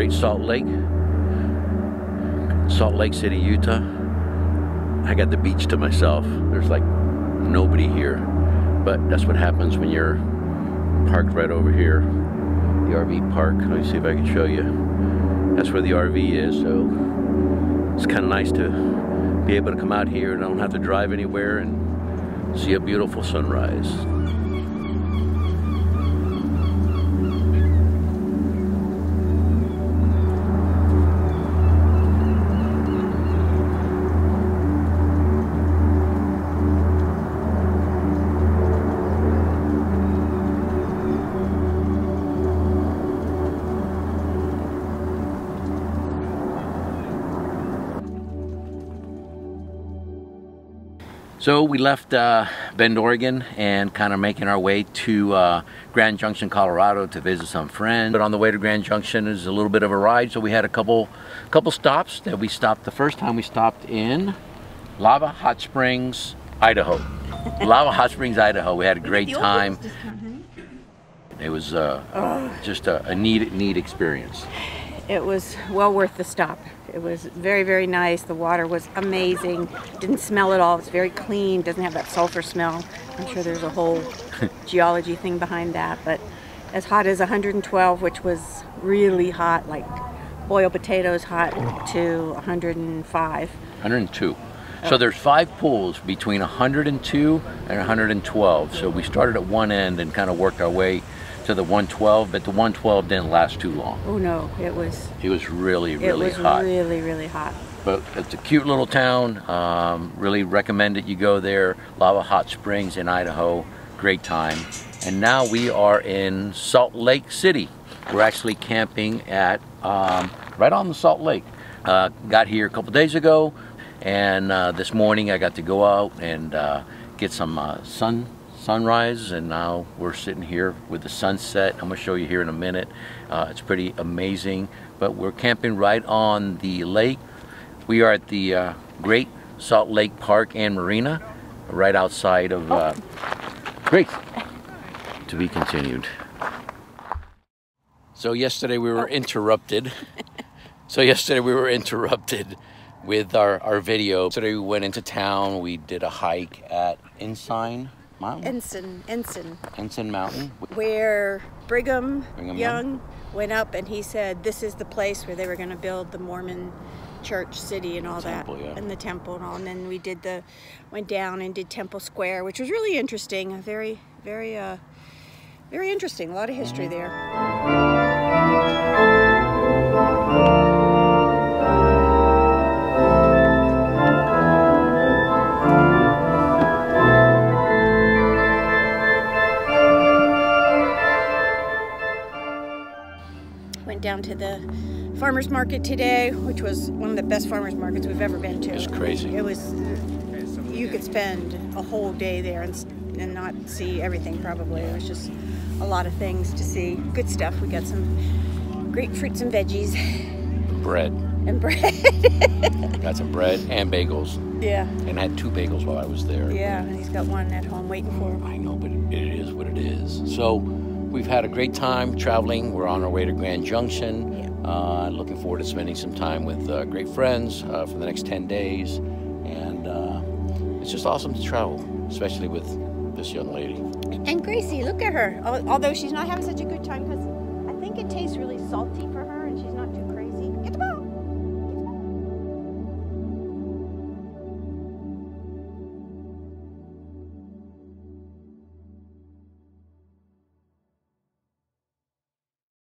Great Salt Lake, Salt Lake City, Utah. I got the beach to myself. There's like nobody here, but that's what happens when you're parked right over here, the RV park. Let me see if I can show you. That's where the RV is, so it's kind of nice to be able to come out here and I don't have to drive anywhere and see a beautiful sunrise. So we left uh, Bend, Oregon and kind of making our way to uh, Grand Junction, Colorado to visit some friends. But on the way to Grand Junction is a little bit of a ride, so we had a couple couple stops that we stopped. The first time we stopped in Lava Hot Springs, Idaho. Lava Hot Springs, Idaho. We had a great time. It was uh, oh. just a, a neat, neat experience. It was well worth the stop. It was very, very nice. The water was amazing. Didn't smell at all. It's very clean. Doesn't have that sulfur smell. I'm sure there's a whole geology thing behind that. But as hot as 112, which was really hot, like boiled potatoes hot to 105. 102. So oh. there's five pools between 102 and 112. So we started at one end and kind of worked our way to the 112, but the 112 didn't last too long. Oh no, it was. It was really, really hot. It was hot. really, really hot. But it's a cute little town. Um, really recommend that you go there. Lava Hot Springs in Idaho. Great time. And now we are in Salt Lake City. We're actually camping at um, right on the Salt Lake. Uh, got here a couple days ago, and uh, this morning I got to go out and uh, get some uh, sun sunrise and now we're sitting here with the sunset. I'm gonna show you here in a minute. Uh, it's pretty amazing, but we're camping right on the lake. We are at the uh, Great Salt Lake Park and Marina, right outside of uh, Great. To be continued. So yesterday we were interrupted. so yesterday we were interrupted with our, our video. Yesterday we went into town, we did a hike at Ensign Mountain? Ensign, Ensign. Ensign Mountain. Where Brigham, Brigham Young, Young went up and he said this is the place where they were going to build the Mormon church city and all temple, that yeah. and the temple and all and then we did the went down and did temple square which was really interesting very very uh very interesting a lot of history there down to the farmer's market today, which was one of the best farmer's markets we've ever been to. It's crazy. It was, you could spend a whole day there and, and not see everything probably. It was just a lot of things to see. Good stuff. We got some great fruits and veggies. Bread. And bread. got some bread and bagels. Yeah. And I had two bagels while I was there. Yeah, and he's got one at home waiting for him. I know, but it is what it is. So We've had a great time traveling. We're on our way to Grand Junction. Yeah. Uh, looking forward to spending some time with uh, great friends uh, for the next 10 days. And uh, it's just awesome to travel, especially with this young lady. And Gracie, look at her. Although she's not having such a good time because I think it tastes really salty for